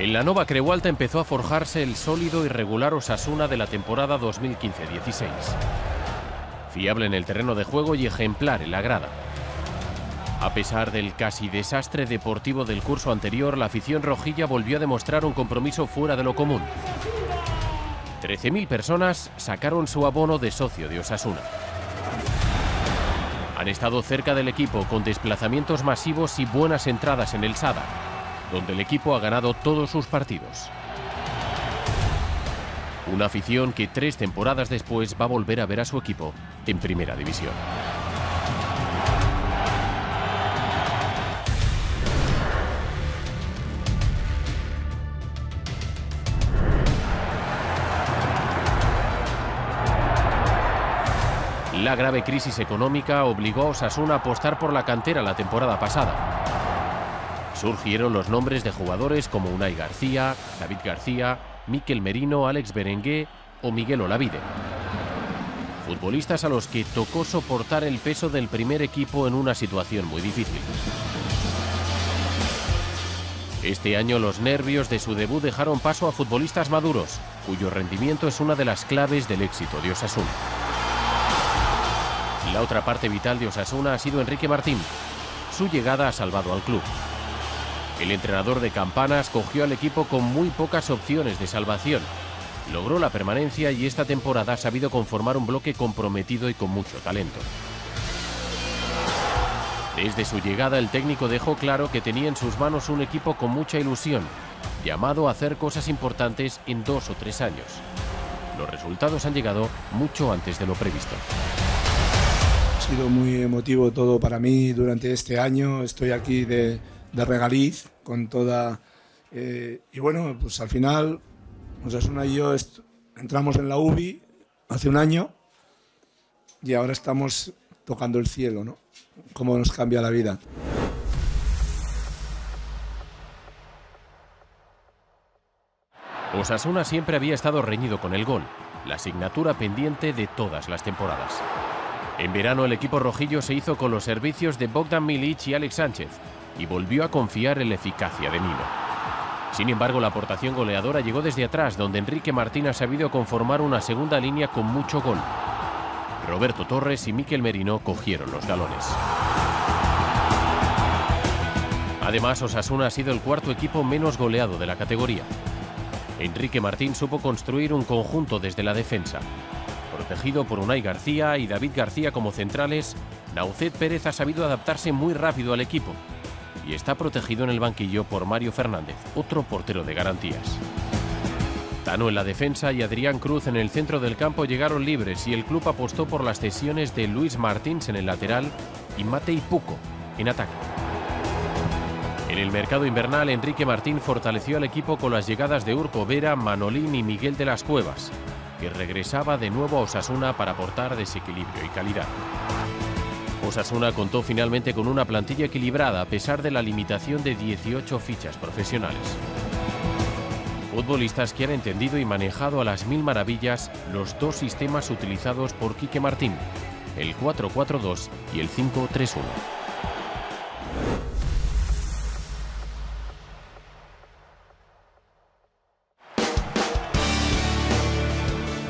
En la Nova Creualta empezó a forjarse el sólido y regular Osasuna de la temporada 2015-16. Fiable en el terreno de juego y ejemplar en la grada. A pesar del casi desastre deportivo del curso anterior, la afición rojilla volvió a demostrar un compromiso fuera de lo común. 13.000 personas sacaron su abono de socio de Osasuna. Han estado cerca del equipo con desplazamientos masivos y buenas entradas en el Sada, donde el equipo ha ganado todos sus partidos. Una afición que tres temporadas después va a volver a ver a su equipo en Primera División. La grave crisis económica obligó a Osasuna a apostar por la cantera la temporada pasada. Surgieron los nombres de jugadores como Unai García, David García, Miquel Merino, Alex Berengué o Miguel Olavide. Futbolistas a los que tocó soportar el peso del primer equipo en una situación muy difícil. Este año los nervios de su debut dejaron paso a futbolistas maduros, cuyo rendimiento es una de las claves del éxito de Osasuna. La otra parte vital de Osasuna ha sido Enrique Martín. Su llegada ha salvado al club. El entrenador de Campanas cogió al equipo con muy pocas opciones de salvación. Logró la permanencia y esta temporada ha sabido conformar un bloque comprometido y con mucho talento. Desde su llegada el técnico dejó claro que tenía en sus manos un equipo con mucha ilusión, llamado a hacer cosas importantes en dos o tres años. Los resultados han llegado mucho antes de lo previsto. Ha sido muy emotivo todo para mí durante este año. Estoy aquí de, de regaliz con toda... Eh, y bueno, pues al final, Osasuna y yo entramos en la UBI hace un año y ahora estamos tocando el cielo, ¿no? Cómo nos cambia la vida. Osasuna siempre había estado reñido con el gol, la asignatura pendiente de todas las temporadas. En verano el equipo rojillo se hizo con los servicios de Bogdan Milic y Alex Sánchez y volvió a confiar en la eficacia de Nilo. Sin embargo, la aportación goleadora llegó desde atrás, donde Enrique Martín ha sabido conformar una segunda línea con mucho gol. Roberto Torres y Miquel Merino cogieron los galones. Además, Osasuna ha sido el cuarto equipo menos goleado de la categoría. Enrique Martín supo construir un conjunto desde la defensa. Protegido por Unai García y David García como centrales, Naucet Pérez ha sabido adaptarse muy rápido al equipo y está protegido en el banquillo por Mario Fernández, otro portero de garantías. Tano en la defensa y Adrián Cruz en el centro del campo llegaron libres y el club apostó por las cesiones de Luis Martins en el lateral y Matei Puco en ataque. En el mercado invernal, Enrique Martín fortaleció al equipo con las llegadas de Urco Vera, Manolín y Miguel de las Cuevas, que regresaba de nuevo a Osasuna para aportar desequilibrio y calidad. Osasuna contó finalmente con una plantilla equilibrada a pesar de la limitación de 18 fichas profesionales. Futbolistas que han entendido y manejado a las mil maravillas los dos sistemas utilizados por Quique Martín, el 4-4-2 y el 5-3-1.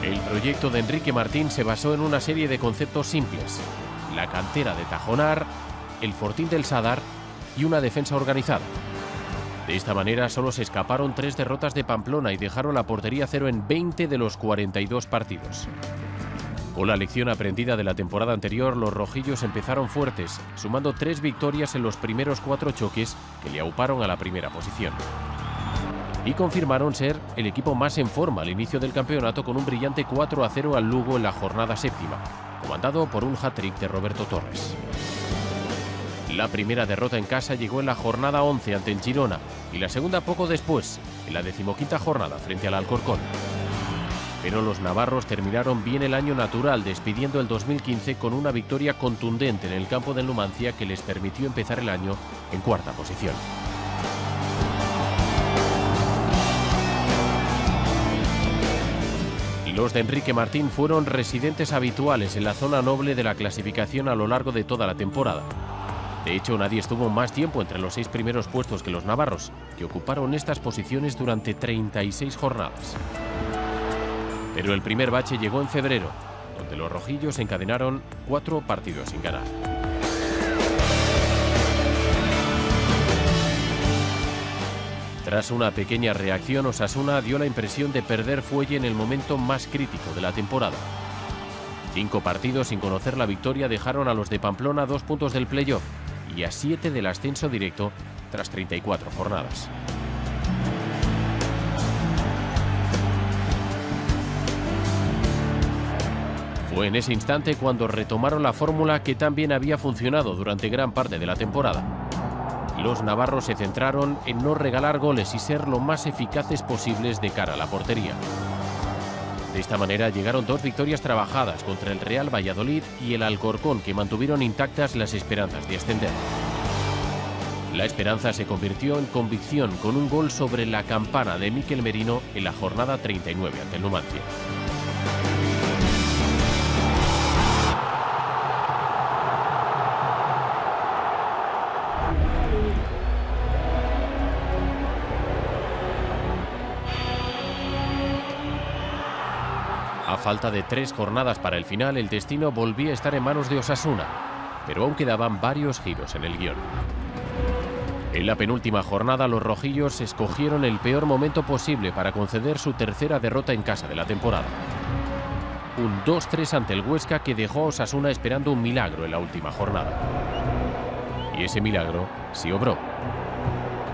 El proyecto de Enrique Martín se basó en una serie de conceptos simples, la cantera de Tajonar, el fortín del Sadar y una defensa organizada. De esta manera solo se escaparon tres derrotas de Pamplona y dejaron la portería cero en 20 de los 42 partidos. Con la lección aprendida de la temporada anterior, los rojillos empezaron fuertes, sumando tres victorias en los primeros cuatro choques que le auparon a la primera posición. Y confirmaron ser el equipo más en forma al inicio del campeonato con un brillante 4 a 0 al Lugo en la jornada séptima, comandado por un hat-trick de Roberto Torres. La primera derrota en casa llegó en la jornada 11 ante el Girona y la segunda poco después, en la decimoquinta jornada frente al Alcorcón. Pero los navarros terminaron bien el año natural, despidiendo el 2015 con una victoria contundente en el campo de Numancia que les permitió empezar el año en cuarta posición. Los de Enrique Martín fueron residentes habituales en la zona noble de la clasificación a lo largo de toda la temporada. De hecho, nadie estuvo más tiempo entre los seis primeros puestos que los navarros, que ocuparon estas posiciones durante 36 jornadas. Pero el primer bache llegó en febrero, donde los rojillos encadenaron cuatro partidos sin ganar. Tras una pequeña reacción, Osasuna dio la impresión de perder fuelle en el momento más crítico de la temporada. Cinco partidos sin conocer la victoria dejaron a los de Pamplona dos puntos del playoff y a siete del ascenso directo tras 34 jornadas. Fue en ese instante cuando retomaron la fórmula que también había funcionado durante gran parte de la temporada los navarros se centraron en no regalar goles y ser lo más eficaces posibles de cara a la portería. De esta manera llegaron dos victorias trabajadas contra el Real Valladolid y el Alcorcón que mantuvieron intactas las esperanzas de ascender. La esperanza se convirtió en convicción con un gol sobre la campana de Miquel Merino en la jornada 39 ante el Numancia. Falta de tres jornadas para el final, el destino volvía a estar en manos de Osasuna, pero aún quedaban varios giros en el guion. En la penúltima jornada, los rojillos escogieron el peor momento posible para conceder su tercera derrota en casa de la temporada. Un 2-3 ante el Huesca que dejó Osasuna esperando un milagro en la última jornada. Y ese milagro sí obró.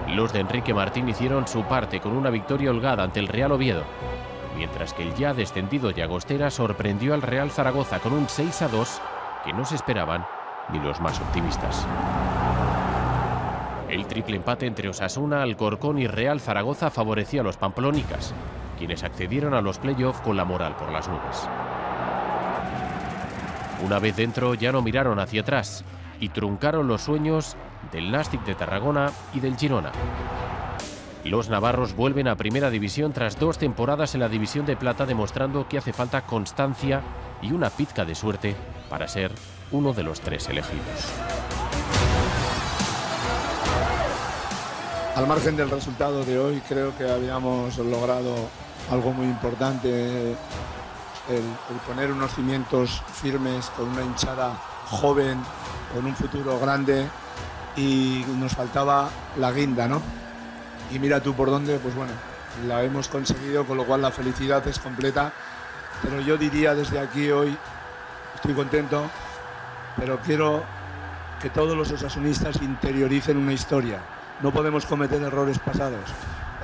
Los de Enrique Martín hicieron su parte con una victoria holgada ante el Real Oviedo, mientras que el ya descendido Llagostera sorprendió al Real Zaragoza con un 6 a 2 que no se esperaban ni los más optimistas. El triple empate entre Osasuna, Alcorcón y Real Zaragoza favoreció a los pamplónicas, quienes accedieron a los playoffs con la moral por las nubes. Una vez dentro ya no miraron hacia atrás y truncaron los sueños del Nastic de Tarragona y del Girona. Los navarros vuelven a Primera División tras dos temporadas en la División de Plata demostrando que hace falta constancia y una pizca de suerte para ser uno de los tres elegidos. Al margen del resultado de hoy, creo que habíamos logrado algo muy importante, el, poner unos cimientos firmes con una hinchada joven, con un futuro grande y nos faltaba la guinda, ¿no? Y mira tú por dónde, pues bueno, la hemos conseguido, con lo cual la felicidad es completa. Pero yo diría desde aquí hoy, estoy contento, pero quiero que todos los osasunistas interioricen una historia. No podemos cometer errores pasados.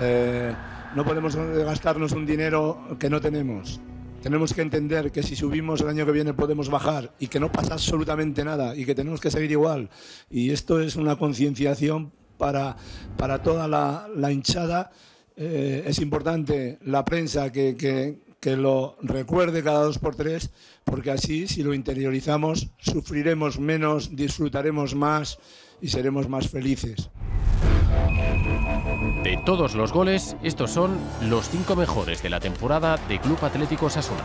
Eh, no podemos gastarnos un dinero que no tenemos. Tenemos que entender que si subimos el año que viene podemos bajar y que no pasa absolutamente nada y que tenemos que seguir igual. Y esto es una concienciación para, para toda la, hinchada. Eh, es importante la prensa que, que, lo recuerde cada dos por tres, porque así, si lo interiorizamos, sufriremos menos, disfrutaremos más y seremos más felices. De todos los goles, estos son los cinco mejores de la temporada de Club Atlético Sasuna.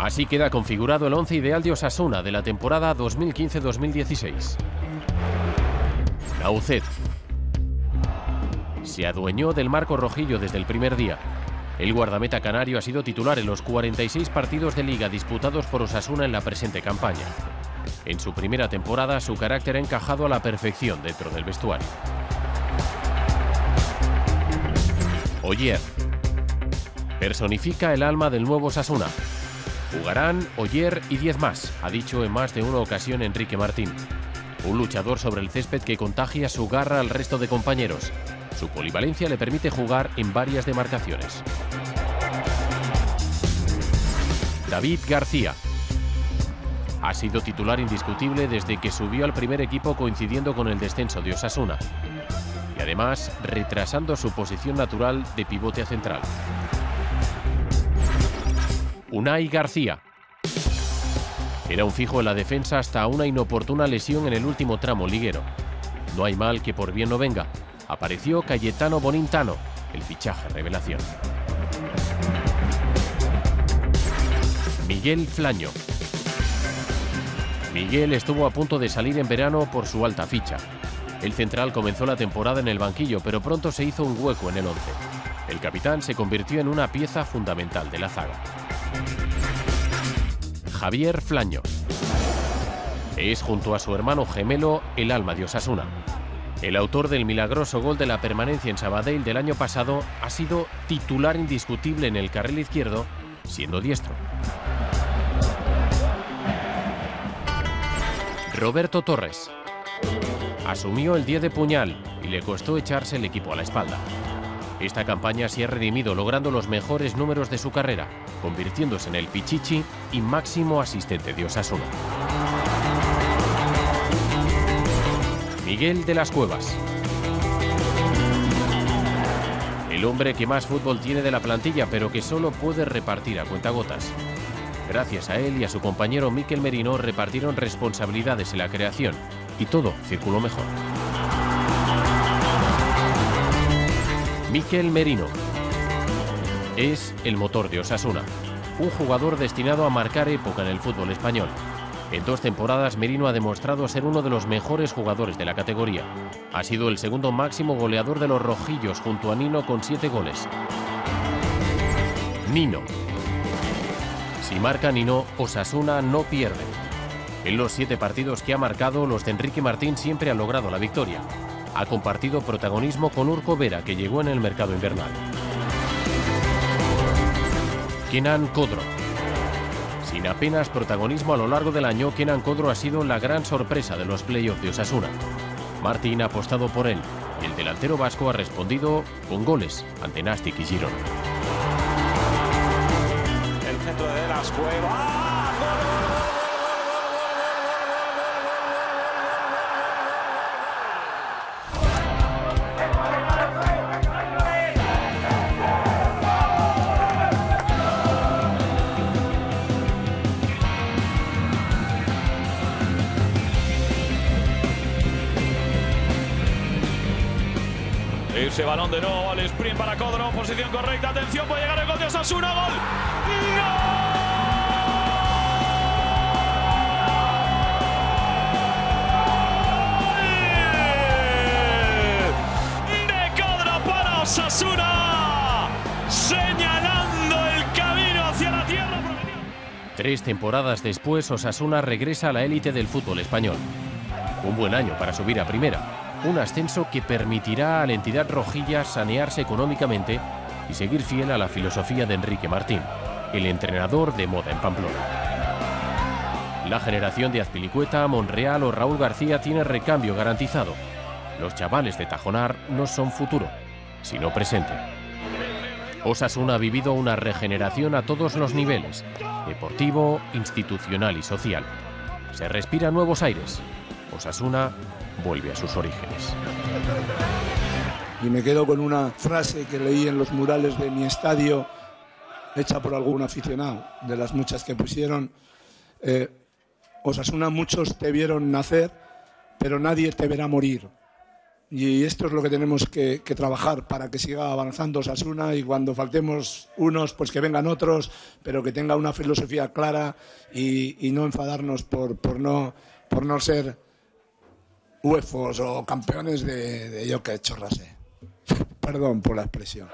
Así queda configurado el once ideal de Osasuna de la temporada 2015-2016. Naucet se adueñó del marco rojillo desde el primer día. El guardameta canario ha sido titular en los 46 partidos de liga disputados por Osasuna en la presente campaña. En su primera temporada su carácter ha encajado a la perfección dentro del vestuario. Oyer personifica el alma del nuevo Osasuna. Jugarán Oyer y 10 más, ha dicho en más de una ocasión Enrique Martín. Un luchador sobre el césped que contagia su garra al resto de compañeros. Su polivalencia le permite jugar en varias demarcaciones. David García. Ha sido titular indiscutible desde que subió al primer equipo coincidiendo con el descenso de Osasuna. Y además retrasando su posición natural de pivote a central. Unai García. Era un fijo en la defensa hasta una inoportuna lesión en el último tramo liguero. No hay mal que por bien no venga. Apareció Cayetano Bonintano, el fichaje revelación. Miguel Flaño. Miguel estuvo a punto de salir en verano por su alta ficha. El central comenzó la temporada en el banquillo, pero pronto se hizo un hueco en el once. El capitán se convirtió en una pieza fundamental de la zaga. Javier Flaño. Es, junto a su hermano gemelo, el alma de Osasuna. El autor del milagroso gol de la permanencia en Sabadell del año pasado ha sido titular indiscutible en el carril izquierdo, siendo diestro. Roberto Torres. Asumió el 10 de puñal y le costó echarse el equipo a la espalda. Esta campaña se ha redimido logrando los mejores números de su carrera, convirtiéndose en el pichichi y máximo asistente de Osasuna. Miguel de las Cuevas. El hombre que más fútbol tiene de la plantilla, pero que solo puede repartir a cuentagotas. Gracias a él y a su compañero Miquel Merino repartieron responsabilidades en la creación y todo circuló mejor. Miquel Merino es el motor de Osasuna, un jugador destinado a marcar época en el fútbol español. En dos temporadas Merino ha demostrado ser uno de los mejores jugadores de la categoría. Ha sido el segundo máximo goleador de los rojillos junto a Nino con siete goles. Nino, si marca Nino, Osasuna no pierde. En los siete partidos que ha marcado, los de Enrique Martín siempre han logrado la victoria. Ha compartido protagonismo con Urco Vera, que llegó en el mercado invernal. Kenan Codro. Sin apenas protagonismo a lo largo del año, Kenan Codro ha sido la gran sorpresa de los playoffs de Osasuna. Martín ha apostado por él y el delantero vasco ha respondido con goles ante Nastic y Girona. centro de las cuevas. Ese balón de nuevo al sprint para Codro, posición correcta, atención, puede llegar el gol de Osasuna, gol. Para Osasuna, señalando el camino hacia la tierra. Tres temporadas después, Osasuna regresa a la élite del fútbol español. Un buen año para subir a primera. Un ascenso que permitirá a la entidad rojilla sanearse económicamente y seguir fiel a la filosofía de Enrique Martín, el entrenador de moda en Pamplona. La generación de Azpilicueta, Monreal o Raúl García tiene recambio garantizado. Los chavales de Tajonar no son futuro, sino presente. Osasuna ha vivido una regeneración a todos los niveles, deportivo, institucional y social. Se respira nuevos aires. Osasuna vuelve a sus orígenes. Y me quedo con una frase que leí en los murales de mi estadio, hecha por algún aficionado, de las muchas que pusieron. Eh, Osasuna, muchos te vieron nacer, pero nadie te verá morir. Y esto es lo que tenemos que, que, trabajar para que siga avanzando Osasuna y cuando faltemos unos, pues que vengan otros, pero que tenga una filosofía clara y, y no enfadarnos por, por, no, por no ser UEFOs o campeones de, de yo que chorrase. Perdón por la expresión.